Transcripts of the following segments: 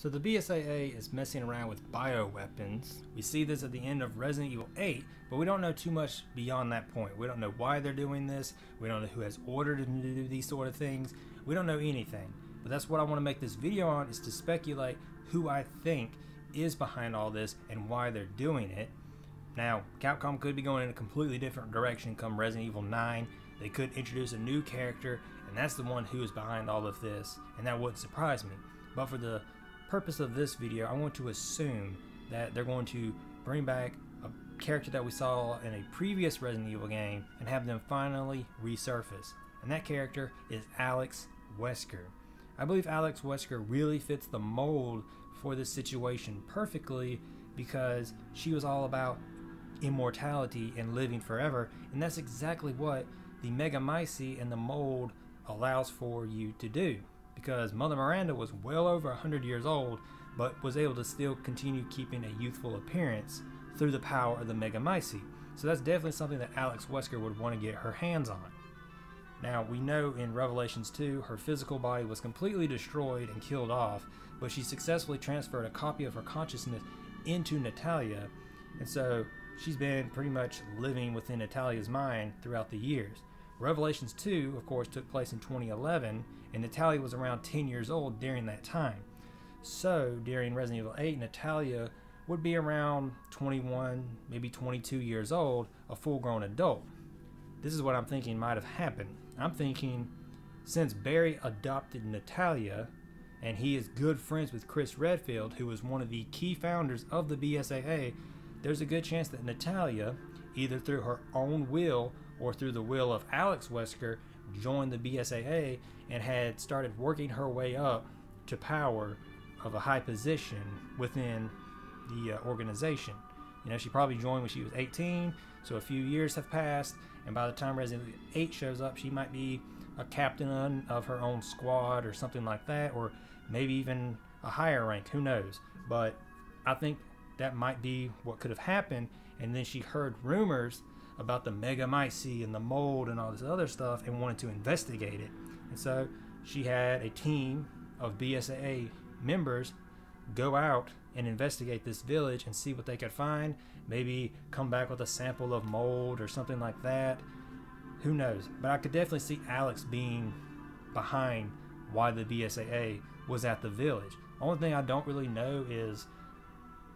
So the BSAA is messing around with bioweapons. We see this at the end of Resident Evil 8, but we don't know too much beyond that point. We don't know why they're doing this. We don't know who has ordered them to do these sort of things. We don't know anything. But that's what I want to make this video on is to speculate who I think is behind all this and why they're doing it. Now, Capcom could be going in a completely different direction come Resident Evil 9. They could introduce a new character, and that's the one who is behind all of this, and that wouldn't surprise me. But for the purpose of this video, I want to assume that they're going to bring back a character that we saw in a previous Resident Evil game and have them finally resurface. And that character is Alex Wesker. I believe Alex Wesker really fits the mold for this situation perfectly because she was all about immortality and living forever, and that's exactly what the Megamycete and the mold allows for you to do because Mother Miranda was well over 100 years old, but was able to still continue keeping a youthful appearance through the power of the Megamycete. So that's definitely something that Alex Wesker would want to get her hands on. Now, we know in Revelations 2, her physical body was completely destroyed and killed off, but she successfully transferred a copy of her consciousness into Natalia, and so she's been pretty much living within Natalia's mind throughout the years. Revelations 2, of course, took place in 2011, and Natalia was around 10 years old during that time. So, during Resident Evil 8, Natalia would be around 21, maybe 22 years old, a full grown adult. This is what I'm thinking might have happened. I'm thinking since Barry adopted Natalia, and he is good friends with Chris Redfield, who was one of the key founders of the BSAA, there's a good chance that Natalia, either through her own will or through the will of Alex Wesker, joined the BSAA and had started working her way up to power of a high position within the uh, organization. You know, she probably joined when she was 18, so a few years have passed, and by the time Resident Evil 8 shows up, she might be a captain of her own squad or something like that, or maybe even a higher rank, who knows. But I think that might be what could have happened, and then she heard rumors about the Megamycete and the mold and all this other stuff and wanted to investigate it. And so she had a team of BSAA members go out and investigate this village and see what they could find. Maybe come back with a sample of mold or something like that. Who knows? But I could definitely see Alex being behind why the BSAA was at the village. Only thing I don't really know is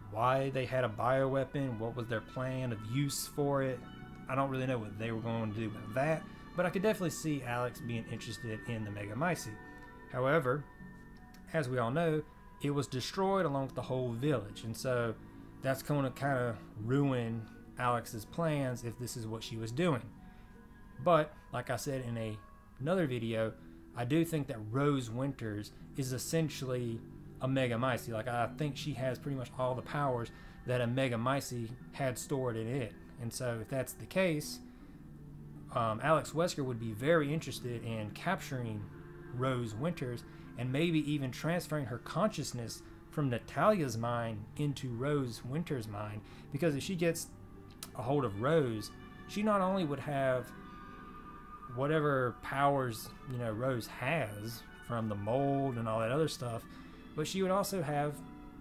why they had a bioweapon, what was their plan of use for it, I don't really know what they were going to do with that, but I could definitely see Alex being interested in the Mega Megamycete. However, as we all know, it was destroyed along with the whole village, and so that's going to kind of ruin Alex's plans if this is what she was doing. But like I said in a, another video, I do think that Rose Winters is essentially a Mega Megamycete. Like I think she has pretty much all the powers that a Mega Megamycete had stored in it. And so, if that's the case, um, Alex Wesker would be very interested in capturing Rose Winters and maybe even transferring her consciousness from Natalia's mind into Rose Winters' mind. Because if she gets a hold of Rose, she not only would have whatever powers you know Rose has from the mold and all that other stuff, but she would also have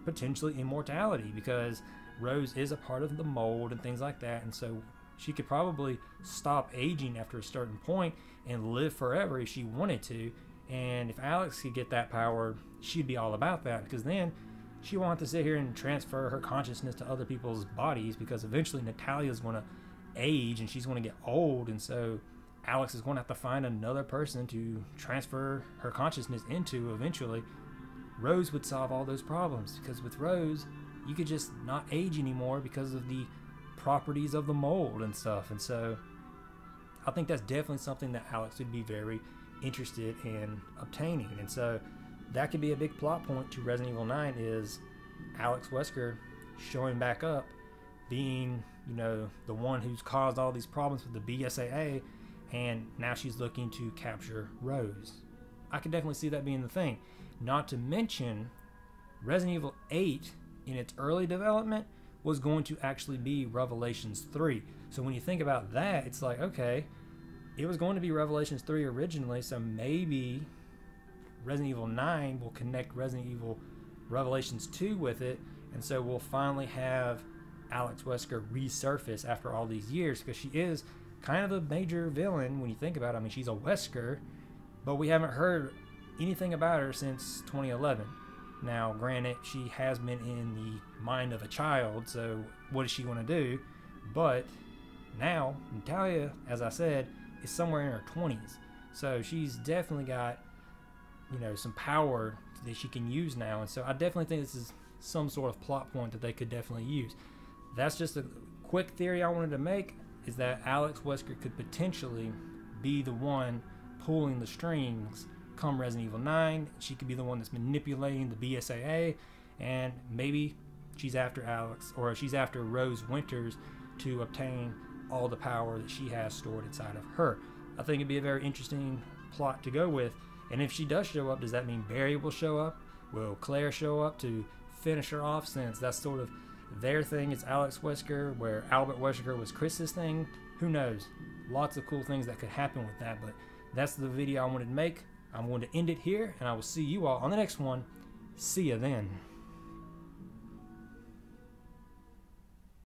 potentially immortality because Rose is a part of the mold and things like that, and so she could probably stop aging after a certain point and live forever if she wanted to. And if Alex could get that power, she'd be all about that because then she won't have to sit here and transfer her consciousness to other people's bodies because eventually Natalia's going to age and she's going to get old, and so Alex is going to have to find another person to transfer her consciousness into eventually. Rose would solve all those problems because with Rose, you could just not age anymore because of the properties of the mold and stuff. And so I think that's definitely something that Alex would be very interested in obtaining. And so that could be a big plot point to Resident Evil 9 is Alex Wesker showing back up, being, you know, the one who's caused all these problems with the BSAA, and now she's looking to capture Rose. I could definitely see that being the thing. Not to mention, Resident Evil 8 in its early development was going to actually be Revelations 3. So when you think about that, it's like, okay, it was going to be Revelations 3 originally, so maybe Resident Evil 9 will connect Resident Evil Revelations 2 with it, and so we'll finally have Alex Wesker resurface after all these years because she is kind of a major villain when you think about it. I mean, she's a Wesker, but we haven't heard anything about her since 2011. Now, granted, she has been in the mind of a child, so what is she going to do? But now, Natalia, as I said, is somewhere in her 20s. So she's definitely got, you know, some power that she can use now. And so I definitely think this is some sort of plot point that they could definitely use. That's just a quick theory I wanted to make is that Alex Wesker could potentially be the one pulling the strings come Resident Evil 9. She could be the one that's manipulating the BSAA, and maybe she's after Alex or she's after Rose Winters to obtain all the power that she has stored inside of her. I think it'd be a very interesting plot to go with. And if she does show up, does that mean Barry will show up? Will Claire show up to finish her off since that's sort of their thing? It's Alex Wesker, where Albert Wesker was Chris's thing. Who knows? Lots of cool things that could happen with that, but that's the video I wanted to make. I'm going to end it here, and I will see you all on the next one. See you then.